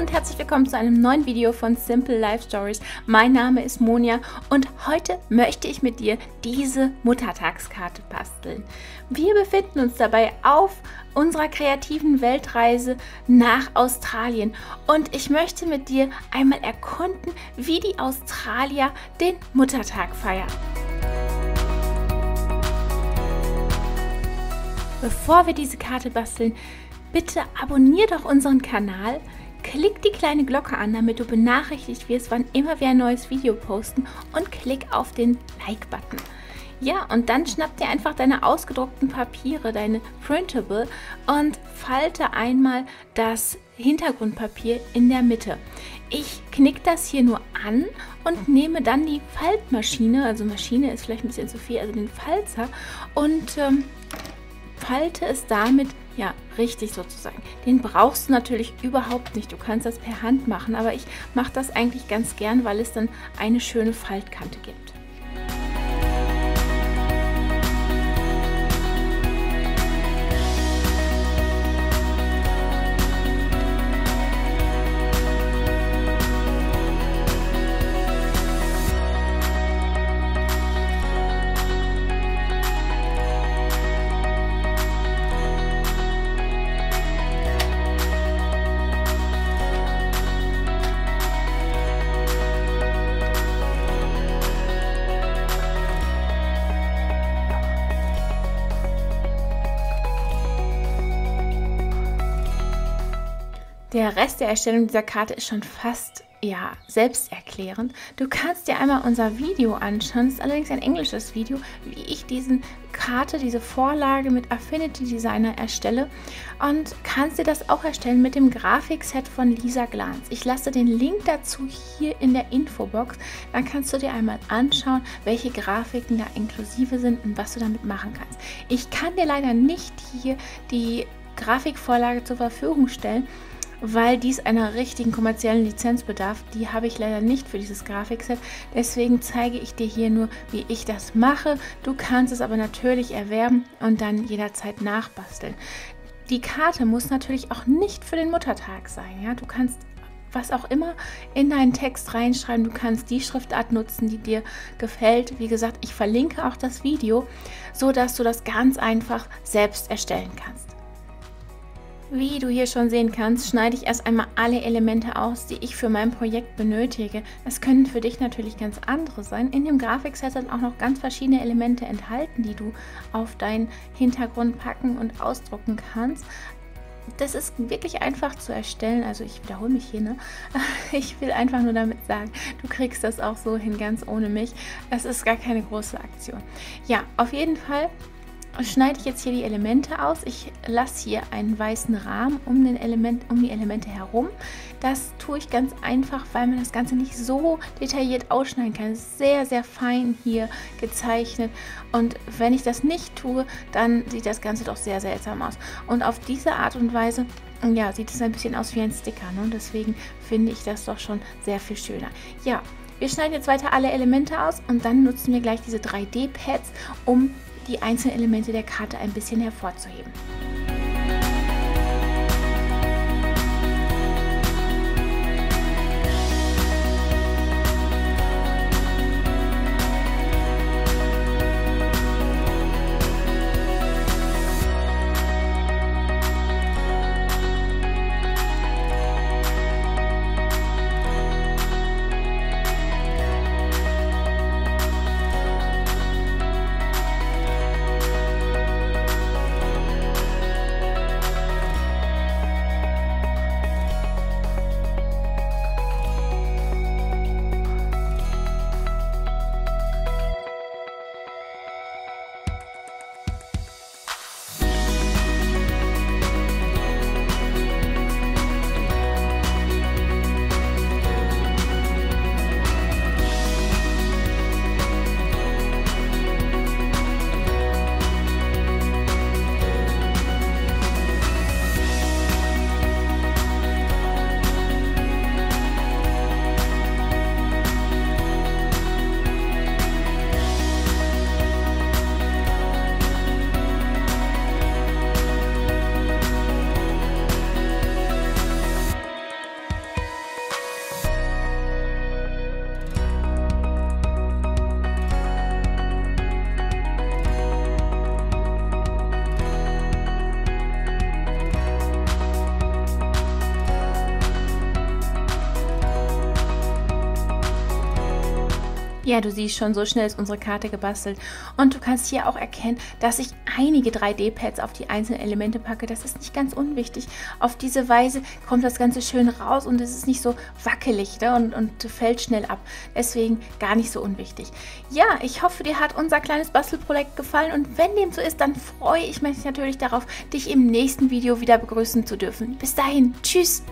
und herzlich willkommen zu einem neuen Video von Simple Life Stories. Mein Name ist Monja und heute möchte ich mit dir diese Muttertagskarte basteln. Wir befinden uns dabei auf unserer kreativen Weltreise nach Australien und ich möchte mit dir einmal erkunden, wie die Australier den Muttertag feiern. Bevor wir diese Karte basteln, bitte abonnier doch unseren Kanal, klick die kleine Glocke an, damit du benachrichtigt wirst, wann immer wir ein neues Video posten und klick auf den Like-Button. Ja, und dann schnapp dir einfach deine ausgedruckten Papiere, deine Printable und falte einmal das Hintergrundpapier in der Mitte. Ich knick das hier nur an und nehme dann die Faltmaschine, also Maschine ist vielleicht ein bisschen zu viel, also den Falzer und ähm, falte es damit ja, richtig sozusagen. Den brauchst du natürlich überhaupt nicht. Du kannst das per Hand machen, aber ich mache das eigentlich ganz gern, weil es dann eine schöne Faltkante gibt. Der Rest der Erstellung dieser Karte ist schon fast ja, selbsterklärend. Du kannst dir einmal unser Video anschauen. Das ist allerdings ein englisches Video, wie ich diesen Karte, diese Vorlage mit Affinity Designer erstelle und kannst dir das auch erstellen mit dem Grafikset von Lisa Glanz. Ich lasse den Link dazu hier in der Infobox. Dann kannst du dir einmal anschauen, welche Grafiken da inklusive sind und was du damit machen kannst. Ich kann dir leider nicht hier die Grafikvorlage zur Verfügung stellen, weil dies einer richtigen kommerziellen Lizenz bedarf. Die habe ich leider nicht für dieses Grafikset. Deswegen zeige ich dir hier nur, wie ich das mache. Du kannst es aber natürlich erwerben und dann jederzeit nachbasteln. Die Karte muss natürlich auch nicht für den Muttertag sein. Ja? Du kannst was auch immer in deinen Text reinschreiben. Du kannst die Schriftart nutzen, die dir gefällt. Wie gesagt, ich verlinke auch das Video, so dass du das ganz einfach selbst erstellen kannst. Wie du hier schon sehen kannst, schneide ich erst einmal alle Elemente aus, die ich für mein Projekt benötige. Es können für dich natürlich ganz andere sein. In dem Grafikset sind auch noch ganz verschiedene Elemente enthalten, die du auf deinen Hintergrund packen und ausdrucken kannst. Das ist wirklich einfach zu erstellen. Also ich wiederhole mich hier, ne? Ich will einfach nur damit sagen, du kriegst das auch so hin, ganz ohne mich. Es ist gar keine große Aktion. Ja, auf jeden Fall schneide ich jetzt hier die Elemente aus. Ich lasse hier einen weißen Rahmen um, den Element, um die Elemente herum. Das tue ich ganz einfach, weil man das Ganze nicht so detailliert ausschneiden kann. Sehr, sehr fein hier gezeichnet. Und wenn ich das nicht tue, dann sieht das Ganze doch sehr seltsam aus. Und auf diese Art und Weise ja, sieht es ein bisschen aus wie ein Sticker. Ne? Deswegen finde ich das doch schon sehr viel schöner. Ja, wir schneiden jetzt weiter alle Elemente aus und dann nutzen wir gleich diese 3D-Pads, um die einzelnen Elemente der Karte ein bisschen hervorzuheben. Ja, du siehst schon, so schnell ist unsere Karte gebastelt. Und du kannst hier auch erkennen, dass ich einige 3D-Pads auf die einzelnen Elemente packe. Das ist nicht ganz unwichtig. Auf diese Weise kommt das Ganze schön raus und es ist nicht so wackelig ne? und, und fällt schnell ab. Deswegen gar nicht so unwichtig. Ja, ich hoffe, dir hat unser kleines Bastelprojekt gefallen und wenn dem so ist, dann freue ich mich natürlich darauf, dich im nächsten Video wieder begrüßen zu dürfen. Bis dahin, tschüss!